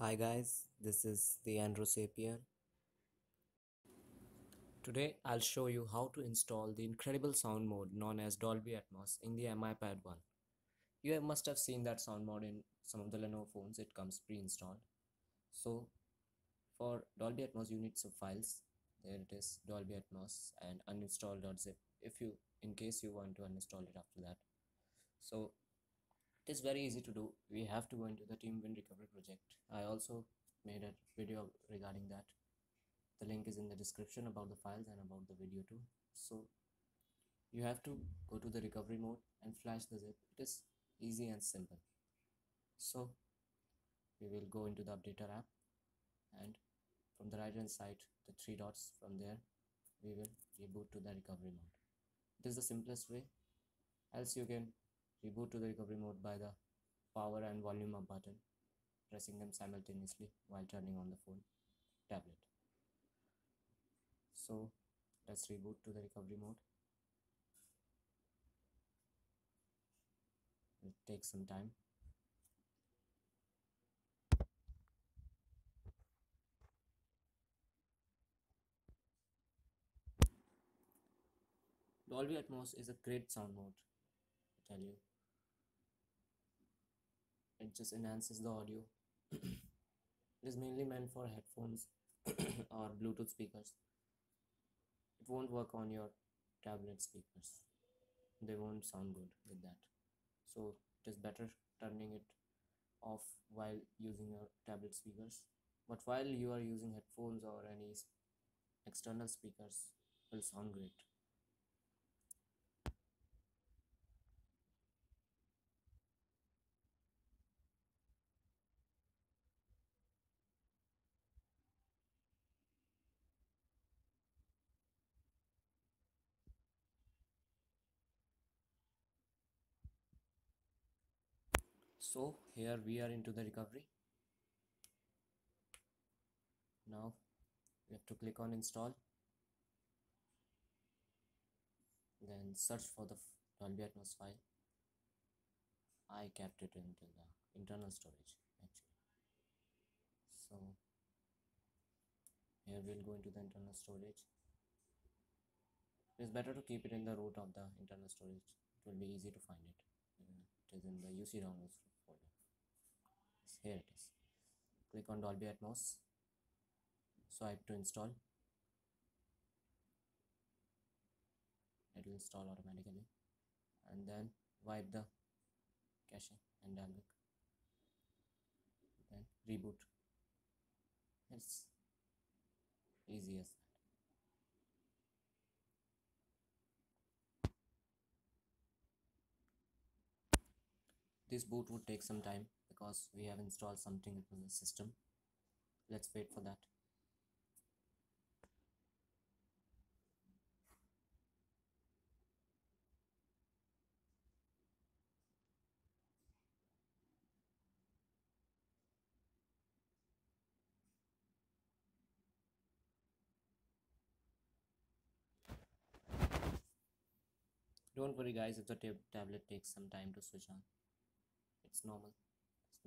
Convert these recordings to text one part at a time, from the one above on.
Hi guys, this is the Androsapien. Today I'll show you how to install the incredible sound mode known as Dolby Atmos in the Mi Pad 1. You must have seen that sound mode in some of the Lenovo phones, it comes pre-installed. So for Dolby Atmos you need some files. There it is, Dolby Atmos and uninstall.zip if you in case you want to uninstall it after that. So it is very easy to do. We have to go into the TeamWin recovery project. I also made a video regarding that. The link is in the description about the files and about the video too. So you have to go to the recovery mode and flash the zip. It is easy and simple. So we will go into the updater app and from the right hand side the three dots from there we will reboot to the recovery mode. It is the simplest way. Else you can reboot to the recovery mode by the power and volume up button. Pressing them simultaneously while turning on the phone tablet. So let's reboot to the recovery mode. It takes some time. Dolby Atmos is a great sound mode I tell you it just enhances the audio. It is mainly meant for headphones or bluetooth speakers. It won't work on your tablet speakers. They won't sound good with that. So it is better turning it off while using your tablet speakers. But while you are using headphones or any external speakers will sound great so here we are into the recovery. Now we have to click on install. Then search for the Dolby Atmos file. I kept it into the internal storage actually. So here we'll go into the internal storage. It's better to keep it in the root of the internal storage. It will be easy to find it. It is in the UC downloads here it is. Click on Dolby Atmos. Swipe to install. It will install automatically. And then wipe the cache and Dalvik then reboot. It's easy as that. This boot would take some time because we have installed something into the system. Let's wait for that. Don't worry guys. If the tab tablet takes some time to switch on it's normal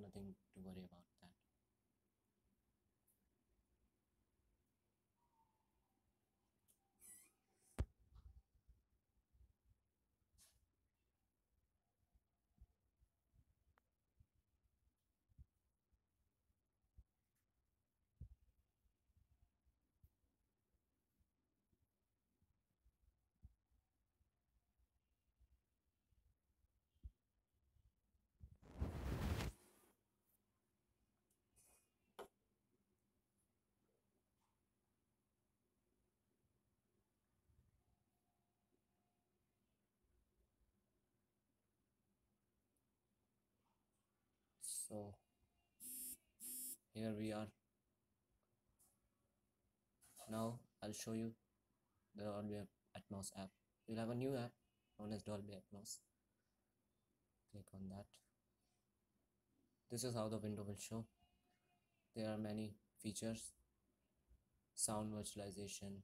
nothing to worry about that so here we are. Now I'll show you the Dolby Atmos app. You'll have a new app known as Dolby Atmos. Click on that. This is how the window will show. There are many features. Sound virtualization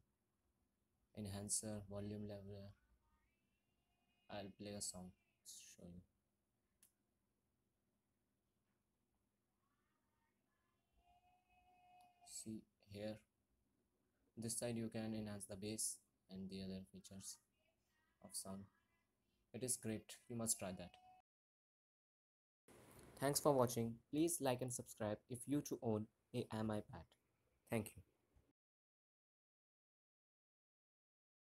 enhancer volume leveler I'll play a song show you see here. This side you can enhance the bass and the other features of sound. It is great. You must try that. Thanks for watching. Please like and subscribe if you too own a pad. Thank you